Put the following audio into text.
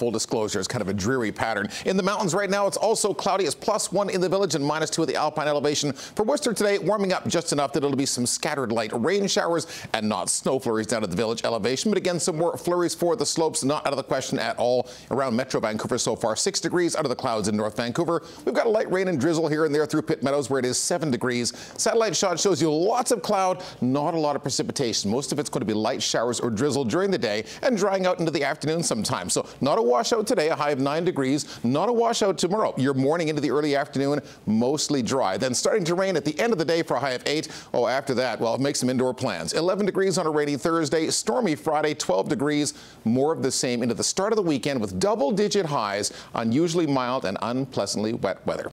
Full disclosure, it's kind of a dreary pattern. In the mountains right now, it's also cloudy. It's plus one in the village and minus two at the alpine elevation. For Whistler today, warming up just enough that it'll be some scattered light rain showers and not snow flurries down at the village elevation. But again, some more flurries for the slopes, not out of the question at all. Around Metro Vancouver so far, six degrees out of the clouds in North Vancouver. We've got a light rain and drizzle here and there through Pitt Meadows where it is seven degrees. Satellite shot shows you lots of cloud, not a lot of precipitation. Most of it's going to be light showers or drizzle during the day and drying out into the afternoon sometime. So not a washout today, a high of 9 degrees. Not a washout tomorrow. Your morning into the early afternoon, mostly dry. Then starting to rain at the end of the day for a high of 8. Oh, after that, well, make some indoor plans. 11 degrees on a rainy Thursday, stormy Friday, 12 degrees. More of the same into the start of the weekend with double-digit highs, unusually mild and unpleasantly wet weather.